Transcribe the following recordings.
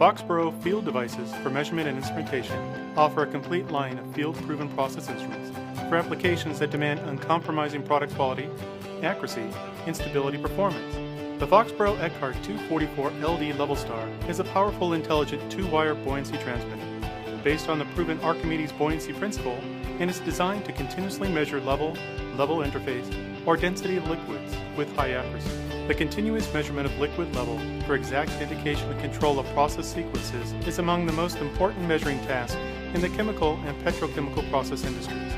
Foxboro Field Devices for Measurement and Instrumentation offer a complete line of field-proven process instruments for applications that demand uncompromising product quality, accuracy, and stability performance. The Foxboro Eckardt 244 LD LevelStar is a powerful, intelligent two-wire buoyancy transmitter based on the proven Archimedes buoyancy principle and is designed to continuously measure level, level interface, or density of liquids with high accuracy. The continuous measurement of liquid level for exact indication and control of process sequences is among the most important measuring tasks in the chemical and petrochemical process industries.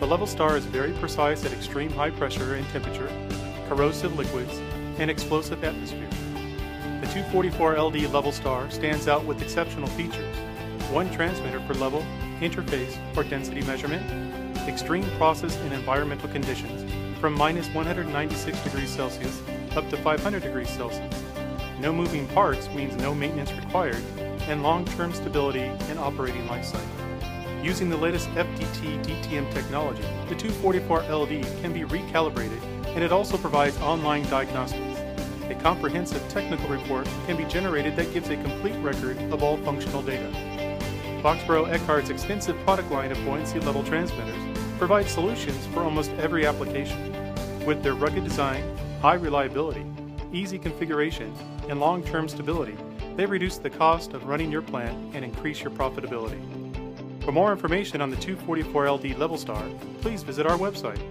The LevelStar is very precise at extreme high pressure and temperature, corrosive liquids, and explosive atmosphere. The 244 LD LevelStar stands out with exceptional features. One transmitter for level, interface, or density measurement, extreme process and environmental conditions from minus 196 degrees Celsius up to 500 degrees Celsius. No moving parts means no maintenance required, and long-term stability and operating life cycle. Using the latest FDT DTM technology, the 244 LD can be recalibrated and it also provides online diagnostics. A comprehensive technical report can be generated that gives a complete record of all functional data. Foxboro Eckardt's extensive product line of buoyancy level transmitters provides solutions for almost every application. With their rugged design, high reliability, easy configuration, and long-term stability, they reduce the cost of running your plant and increase your profitability. For more information on the 244LD LevelStar, please visit our website.